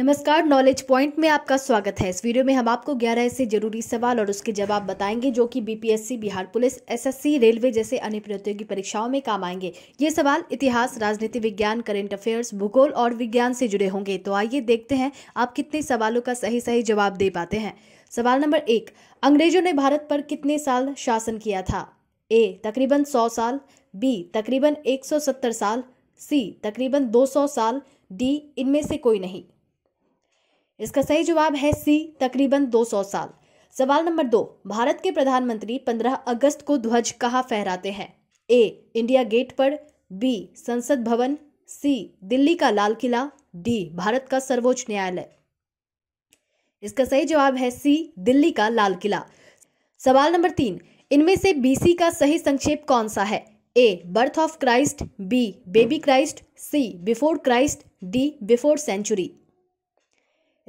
नमस्कार knowledge point में आपका स्वागत है। इस वीडियो में हम आपको 11 ऐसे ज़रूरी सवाल और उसके जवाब बताएँगे जो कि BPSC Bihar police SSC railway जैसे अन्य प्रतियोगी परीक्षाओं में काम आएँगे। ये सवाल इतिहास, राजनीति, विज्ञान करेंट अफेयर्स भूगोल और विज्ञान से जुड़े होंगे। तो आइए देखते हैं आप कितने सवालों का सही सही जवाब दे पाते हैं। सवाल नंबर एक, अंग्रेज़ों ने भारत पर कितने साल शासन किया था? ए, तकरीबन सौ साल, बी, तकरीबन एक सौ सत्तर साल, सी, तकरीबन दो सौ साल, डी, इनमें से कोई नहीं। इसका सही जवाब है सी, तकरीबन 200 साल। सवाल नंबर दो, भारत के प्रधानमंत्री 15 अगस्त को ध्वज कहाँ फहराते हैं? ए, इंडिया गेट पर, बी, संसद भवन, सी, दिल्ली का लाल किला, डी, भारत का सर्वोच्च न्यायालय। इसका सही जवाब है सी, दिल्ली का लाल किला। सवाल नंबर तीन, इनमें से बीसी का सही संक्षेप कौन सा है? A, birth of Christ, B, baby Christ, C, before Christ, D, before century.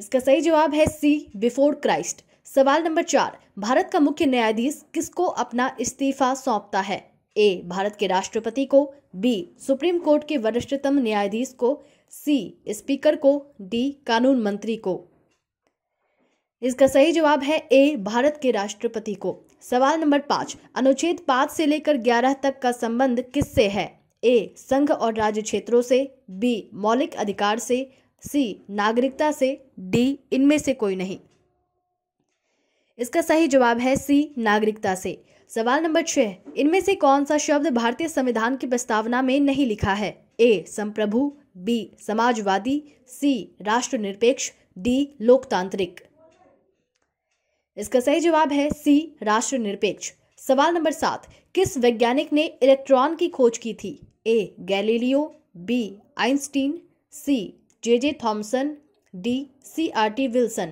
इसका सही जवाब है सी, बिफोर क्राइस्ट। सवाल नंबर चार, भारत का मुख्य न्यायाधीश किसको अपना इस्तीफा सौंपता है? ए, भारत के राष्ट्रपति को, बी, सुप्रीम कोर्ट के वरिष्ठतम न्यायाधीश को, सी, स्पीकर को, डी, कानून मंत्री को। इसका सही जवाब है ए, भारत के राष्ट्रपति को। सवाल नंबर पाँच, अनुच्छेद पाँच से लेकर ग्यारह तक का संबंध किससे है? ए, संघ और राज्य क्षेत्रों से, बी, मौलिक अधिकार से सी, नागरिकता से, डी, इनमें से कोई नहीं। इसका सही जवाब है सी, नागरिकता से। सवाल नंबर छह, इनमें से कौन सा शब्द भारतीय संविधान की प्रस्तावना में नहीं लिखा है? ए, संप्रभु, बी, समाजवादी, सी, राष्ट्रनिरपेक्ष, डी, लोकतांत्रिक। इसका सही जवाब है सी, राष्ट्रनिरपेक्ष। सवाल नंबर सात, किस वैज्ञानिक ने इलेक्ट्रॉन की खोज की थी? A, Galileo, B, Einstein, C J J Thomson, D C R T Wilson.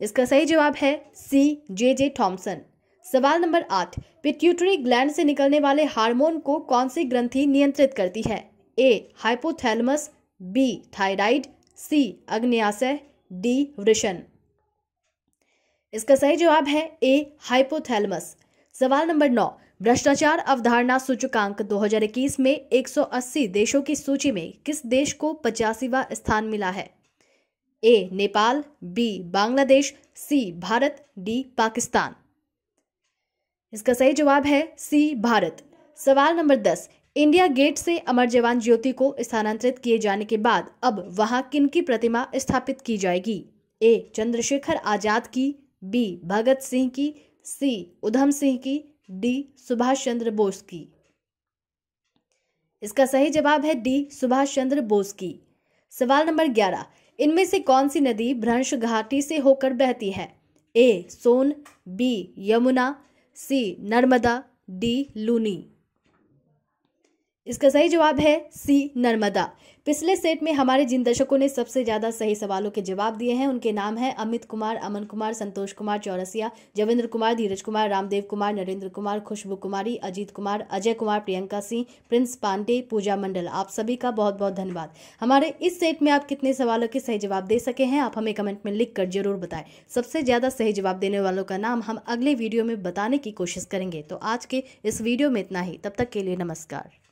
इसका सही जवाब है सी जे जे थॉम्सन। सवाल नंबर आठ, पिट्यूटरी ग्लैंड से निकलने वाले हार्मोन को कौन सी ग्रंथि नियंत्रित करती है? A, hypothalamus, B, thyroid, C, अग्न्याशय, D, वृषण। इसका सही जवाब है ए, हाइपोथैलमस। सवाल नंबर नौ भ्रष्टाचार अवधारणा सूचकांक 2021 में 180 देशों की सूची में किस देश को पचासीवा स्थान मिला है? A, Nepal, B, Bangladesh, C, Bharat, D, Pakistan. इसका सही जवाब है सी, भारत। सवाल नंबर दस, इंडिया गेट से अमर जवान ज्योति को स्थानांतरित किए जाने के बाद अब वहाँ किन की प्रतिमा स्थापित की जाएगी? ए, चंद्रशेखर आज़ाद की, बी, भगत सिंह की, सी, उधम सिंह की डी सुभाष चंद्र बोस की। इसका सही जवाब है डी सुभाष चंद्र बोस की। सवाल नंबर ग्यारह, इनमें से कौन सी नदी भ्रंश घाटी से होकर बहती है? A, Son, B, Yamuna, C, Narmada, D, Luni. इसका सही जवाब है सी, नर्मदा। पिछले सेट में हमारे जिन दर्शकों ने सबसे ज़्यादा सही सवालों के जवाब दिए हैं, उनके नाम है अमित कुमार, अमन कुमार, संतोष कुमार, चौरसिया, जवेंद्र कुमार, धीरज कुमार, रामदेव कुमार, नरेंद्र कुमार, खुशबू कुमारी, अजीत कुमार, अजय कुमार, प्रियंका सिंह, प्रिंस पांडे, पूजा मंडल। आप सभी का बहुत बहुत धन्यवाद। हमारे इस सेट में आप कितने सवालों के सही जवाब दे सके हैं, आप हमें कमेंट में लिख कर ज़रूर बताएँ। सबसे ज़्यादा सही जवाब देने वालों का नाम हम अगले वीडियो में बताने की कोशिश करेंगे। तो आज के इस वीडियो में इतना ही। तब तक के लिए नमस्कार।